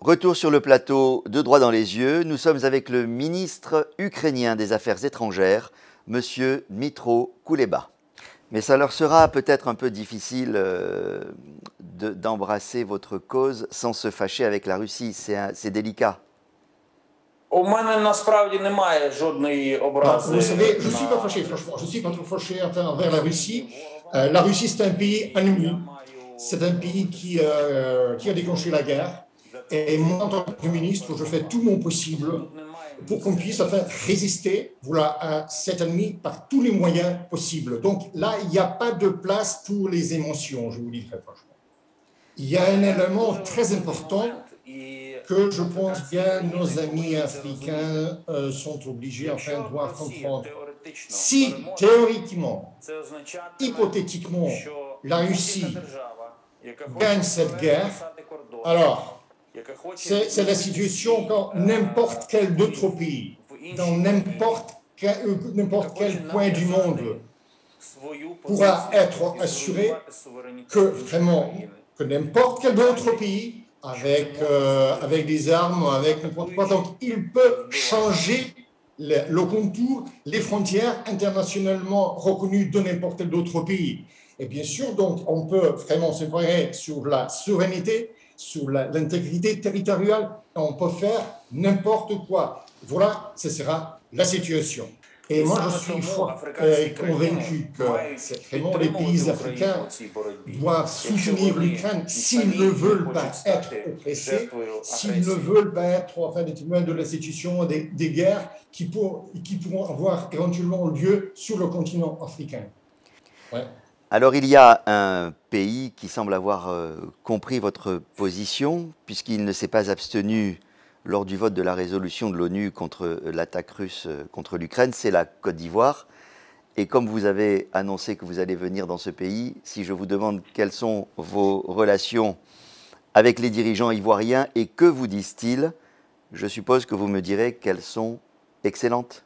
Retour sur le plateau de Droit dans les yeux. Nous sommes avec le ministre ukrainien des Affaires étrangères, M. Dmitro Kuleba. Mais ça leur sera peut-être un peu difficile euh, d'embrasser votre cause sans se fâcher avec la Russie. C'est délicat. У мене насправді немає жодної образи. Vous savez, je ne suis pas fâché, franchement. Je suis pas trop fâché enfin, envers la Russie. Euh, la Russie, c'est un pays ennemi. C'est un pays qui, euh, qui a déclenché la guerre. Et moi, en tant que ministre, je fais tout mon possible pour qu'on puisse enfin, résister voilà, à cet ennemi par tous les moyens possibles. Donc là, il n'y a pas de place pour les émotions, je vous dis très franchement. Il y a un élément très important que je pense bien nos amis africains euh, sont obligés, enfin, de comprendre. Si théoriquement, hypothétiquement, la Russie gagne cette guerre, alors c'est la situation quand n'importe quel autre pays, dans n'importe quel, quel point du monde, pourra être assuré que vraiment, que n'importe quel autre pays, avec, euh, avec des armes, avec n'importe quoi, donc il peut changer le, le, contour, les frontières internationalement reconnues de n'importe quel autre pays. Et bien sûr, donc, on peut vraiment se sur la souveraineté, sur l'intégrité territoriale, on peut faire n'importe quoi. Voilà, ce sera la situation. Et moi, je suis fort, euh, convaincu que vraiment les pays africains doivent soutenir l'Ukraine s'ils ne veulent pas être oppressés, s'ils ne veulent pas être enfin, des témoins de la situation des, des guerres qui, pour, qui pourront avoir éventuellement lieu sur le continent africain. Ouais. Alors il y a un pays qui semble avoir euh, compris votre position, puisqu'il ne s'est pas abstenu lors du vote de la résolution de l'ONU contre l'attaque russe contre l'Ukraine, c'est la Côte d'Ivoire. Et comme vous avez annoncé que vous allez venir dans ce pays, si je vous demande quelles sont vos relations avec les dirigeants ivoiriens et que vous disent-ils, je suppose que vous me direz qu'elles sont excellentes.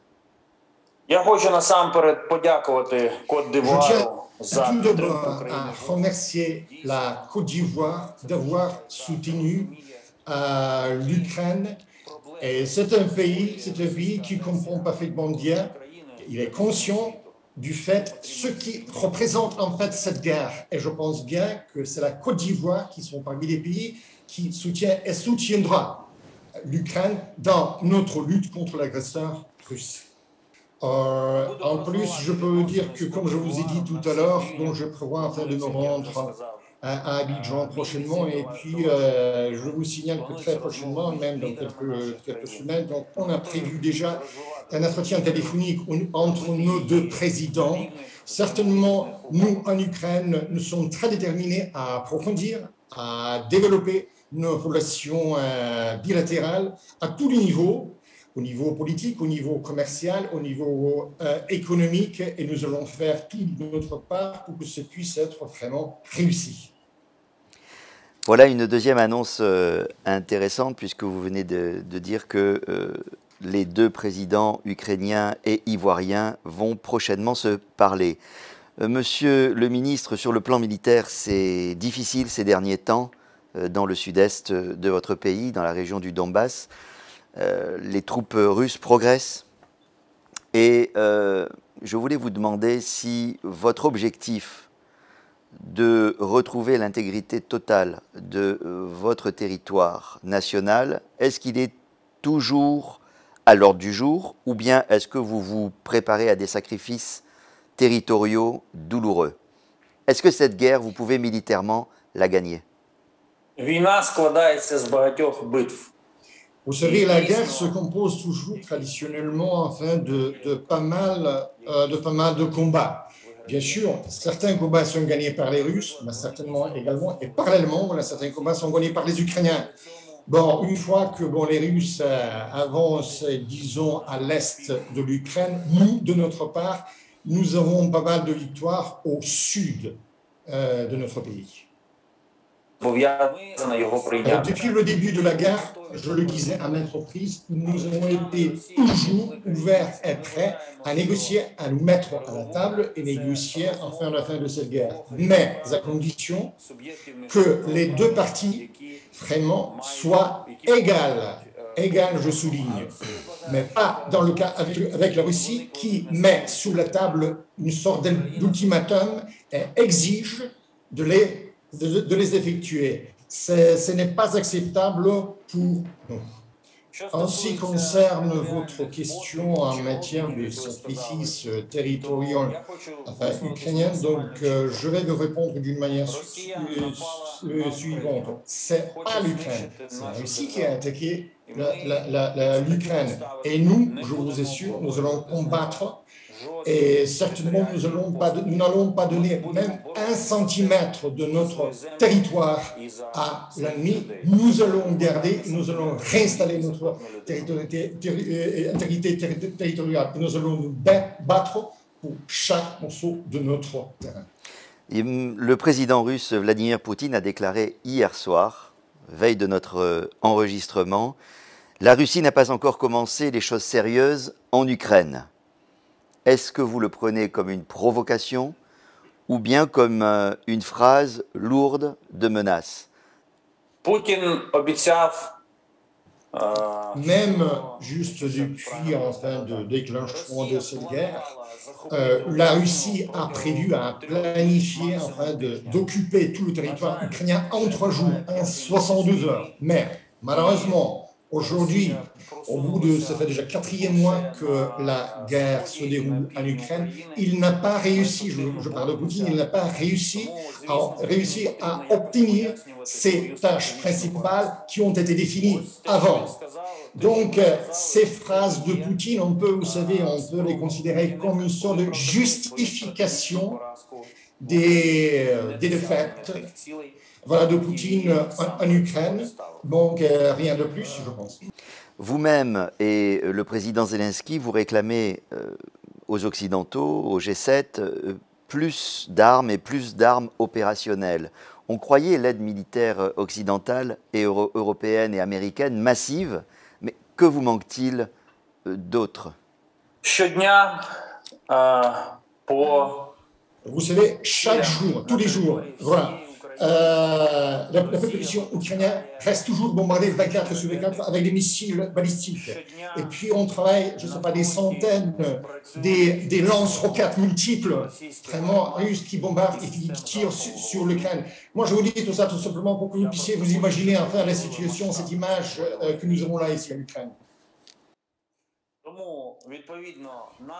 Я хочу насамперед подякувати Кот d'Ivoire tout d'abord à remercier la Côte d'Ivoire d'avoir soutenu euh, l'Ukraine. Et c'est un pays, c'est un pays qui comprend parfaitement bien, il est conscient du fait ce qui représente en fait cette guerre. Et je pense bien que c'est la Côte d'Ivoire qui sont parmi les pays qui soutient et soutiendra l'Ukraine dans notre lutte contre l'agresseur russe. Euh, en plus, je peux vous dire que, comme je vous ai dit tout à l'heure, donc je prévois de me rendre à, Abidjan prochainement. Et puis, euh, je vous signale que très prochainement, même dans quelques, semaines, on a prévu déjà un entretien téléphonique entre nos deux présidents. Certainement, nous, en Ukraine, nous sommes très déterminés à approfondir, à développer nos relations euh, bilatérales à tous les niveaux, au niveau politique, au niveau commercial, au niveau euh, économique, et nous allons faire tout de notre part pour que ce puisse être vraiment réussi. Voilà une deuxième annonce euh, intéressante, puisque vous venez de, dire que euh, les deux présidents ukrainiens et ivoiriens vont prochainement se parler. Monsieur le ministre, sur le plan militaire, c'est difficile ces derniers temps dans le sud-est de votre pays, dans la région du Donbass. Euh, les troupes russes progressent. Et euh, je voulais vous demander si votre objectif de retrouver l'intégrité totale de euh, votre territoire national, est-ce qu'il est toujours à l'ordre du jour ou bien est-ce que vous vous préparez à des sacrifices territoriaux douloureux Est-ce que cette guerre, vous pouvez militairement la gagner Війна складається з багатьох битв. Vous savez, la guerre se compose toujours traditionnellement enfin, de, de, pas mal, euh, de pas mal de combats. Bien sûr, certains combats sont gagnés par les Russes, mais certainement également, et parallèlement, voilà, certains combats sont gagnés par les Ukrainiens. Bon, une fois que bon, les Russes euh, avancent, disons, à l'est de l'Ukraine, nous, de notre part, nous avons pas mal de victoires au sud euh, de notre pays. Depuis le début de la guerre, je le disais à maintes reprises, nous avons été toujours ouverts et prêts à négocier, à nous mettre à la table et négocier enfin la fin de cette guerre. Mais à condition que les deux parties vraiment soit égale. Égale, je souligne. Mais pas dans le cas avec, la Russie qui met sur la table une sorte d'ultimatum et exige de les, de, de les effectuer. Ce n'est pas acceptable pour nous. En ce qui concerne votre question en matière de sacrifice territorial enfin, ukrainien, donc euh, je vais vous répondre d'une manière su euh, suivante. C'est pas l'Ukraine, c'est la Russie qui a attaqué l'Ukraine. Et nous, je vous assure, nous allons combattre et certainement, nous n'allons pas, pas donner même un centimètre de notre territoire à l'ennemi. Nous allons garder, nous allons réinstaller notre intégrité territoriale. Et nous allons nous battre pour chaque morceau de notre terrain. Le président russe Vladimir Poutine a déclaré hier soir, veille de notre euh, enregistrement, la Russie n'a pas encore commencé les choses sérieuses en Ukraine. Est-ce que vous le prenez comme une provocation ou bien comme euh, une phrase lourde de menace? Même juste depuis enfin, le déclenchement de cette guerre, euh, la Russie a prévu, a planifié enfin, d'occuper tout le territoire ukrainien en trois jours, en 62 heures. Mais malheureusement, Aujourd'hui, au bout de, ça fait déjà quatrième mois que la guerre se déroule en Ukraine, il n'a pas réussi, je, parle de Poutine, il n'a pas réussi à, réussi à obtenir ces tâches principales qui ont été définies avant. Donc, ces phrases de Poutine, on peut, vous savez, on peut les considérer comme une sorte de justification des, des défaites voilà, de Poutine en, Ukraine. Donc, euh, rien de plus, je pense. Vous-même et le président Zelensky, vous réclamez euh, aux Occidentaux, au G7, euh, plus d'armes et plus d'armes opérationnelles. On croyait l'aide militaire occidentale et européenne et américaine massive, mais que vous manque-t-il d'autre? Vous savez, chaque jour, tous les jours, voilà, euh, la, population ukrainienne reste toujours bombardée 24 sur 24 avec des missiles balistiques. Et puis on travaille, je ne sais pas, des centaines, des, des lance-roquettes multiples, vraiment russes qui bombardent et qui tirent sur, l'Ukraine. Moi, je vous dis tout ça tout simplement pour que vous puissiez vous imaginer enfin la situation, cette image euh, que nous avons là ici en Ukraine.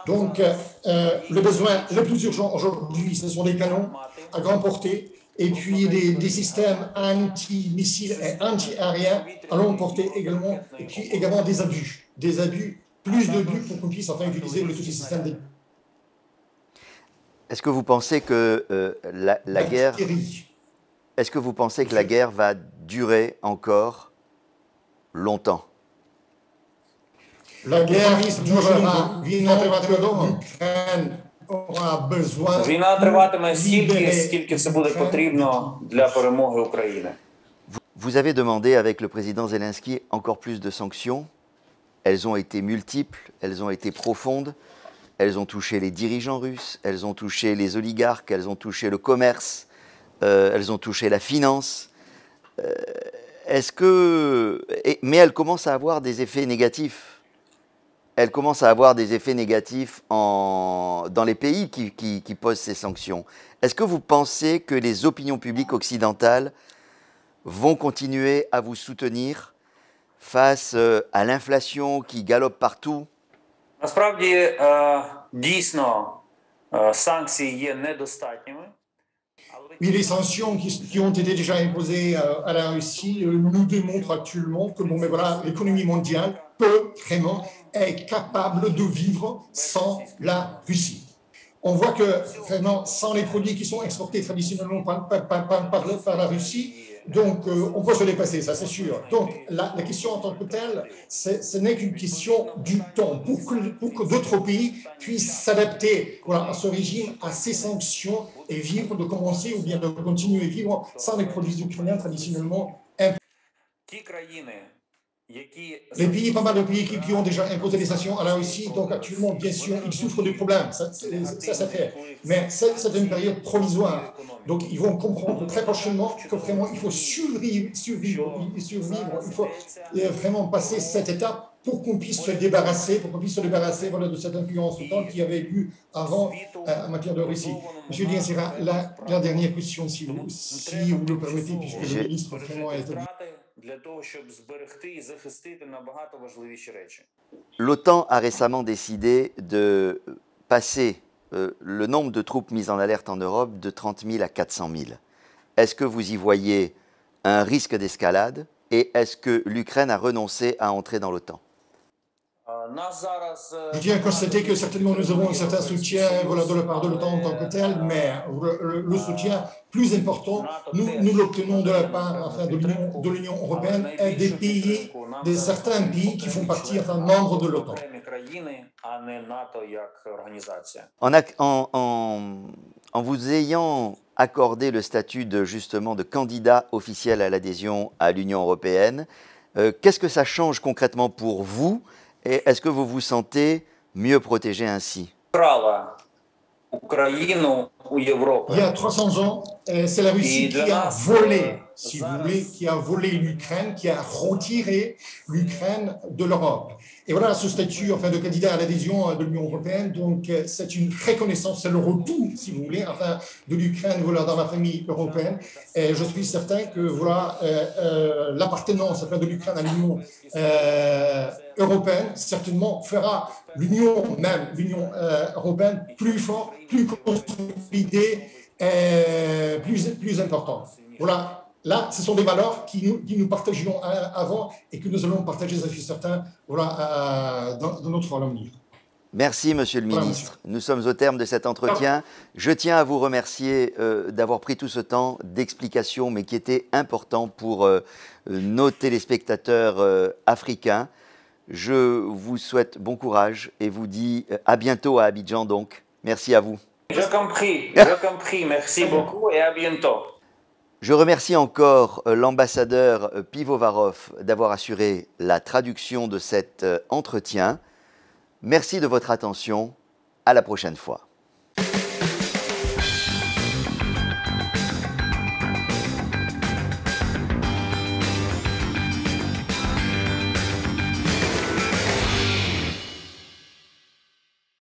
Donc, euh, le besoin le plus urgent aujourd'hui, ce sont des canons à grande portée et puis des, systèmes anti-missiles et anti-aériens à longue portée également, et puis également des abus, des abus, plus de buts pour qu'on puisse enfin utiliser tous ces systèmes. Est-ce que vous pensez que euh, la, la guerre, est-ce que vous pensez que la guerre va durer encore longtemps? La guerre durera, Війна триватиме стільки, скільки це буде потрібно для перемоги України. Vous avez demandé avec le président Zelensky encore plus de sanctions. Elles ont été multiples, elles ont été profondes, elles ont touché les dirigeants russes, elles ont touché les oligarques, elles ont touché le commerce, euh, elles ont touché la finance. Euh, Est-ce que, et, mais elles commencent à avoir des effets négatifs elle commence à avoir des effets négatifs en, dans les pays qui, qui, qui posent ces sanctions. Est-ce que vous pensez que les opinions publiques occidentales vont continuer à vous soutenir face euh, à l'inflation qui galope partout Насправді, дійсно, санкції є недостатніми. Oui, les sanctions qui, ont été déjà imposées euh, à la Russie euh, nous démontrent actuellement que l'économie mondiale peut vraiment être capable de vivre sans la Russie. On voit que vraiment, sans les produits qui sont exportés traditionnellement par la Russie, donc, euh, on peut se dépasser, ça c'est sûr. Donc, la, la, question en tant que telle, ce n'est qu'une question du temps pour que, d'autres pays puissent s'adapter à ce régime, à ces sanctions et vivre, de commencer ou bien de continuer à vivre sans les produits ukrainiens traditionnellement les pays, pas mal de pays qui, ont déjà imposé des sanctions à la Russie, donc actuellement, bien sûr, ils souffrent du problème, ça, ça, fait. Mais c'est une période provisoire. Donc, ils vont comprendre très prochainement que vraiment, il faut survivre, survivre, survivre il faut euh, vraiment passer cette étape pour qu'on puisse se débarrasser, pour qu'on puisse se débarrasser de cette influence autant qu'il y avait eu avant euh, en matière de Russie. Monsieur Diazera, la, la dernière question, si vous, si vous le permettez, puisque le ministre vraiment est L'OTAN a récemment décidé de passer euh, le nombre de troupes mises en alerte en Europe de 30 000 à 400 000. Est-ce que vous y voyez un risque d'escalade et est-ce que l'Ukraine a renoncé à entrer dans l'OTAN? Je tiens à constater que certainement nous avons un certain soutien voilà, de la part de l'OTAN en tant que tel, mais le, soutien plus important, nous, nous l'obtenons de la part enfin, de l'Union européenne et des pays, de certains pays qui font partie, enfin membres de l'OTAN. En, en, en, vous ayant accordé le statut de justement de candidat officiel à l'adhésion à l'Union européenne, euh, qu'est-ce que ça change concrètement pour vous et est-ce que vous vous sentez mieux protégé ainsi? Il y a 300 ans, c'est la Russie qui a volé, si vous voulez, qui a volé l'Ukraine, qui a retiré l'Ukraine de l'Europe. Et voilà ce statut enfin, de candidat à l'adhésion de l'Union européenne. Donc, euh, c'est une reconnaissance, c'est le retour, si vous voulez, enfin, de l'Ukraine voilà, dans la famille européenne. Et je suis certain que voilà, euh, l'appartenance de l'Ukraine à l'Union européenne, certainement, fera l'Union même, l'Union européenne, plus forte, plus consolidée et plus, plus importante. Voilà, là, ce sont des valeurs qui nous, qui nous partagions avant et que nous allons partager, je suis certain, voilà, dans, notre avenir. Merci, Monsieur le Ministre. Nous sommes au terme de cet entretien. Je tiens à vous remercier euh, d'avoir pris tout ce temps d'explication, mais qui était important pour euh, nos téléspectateurs euh, africains. Je vous souhaite bon courage et vous dis à bientôt à Abidjan. Donc, merci à vous. Je compris, je compris. Merci beaucoup et à bientôt. Je remercie encore euh, l'ambassadeur euh, Pivovarov d'avoir assuré la traduction de cet euh, entretien. Merci de votre attention. À la prochaine fois.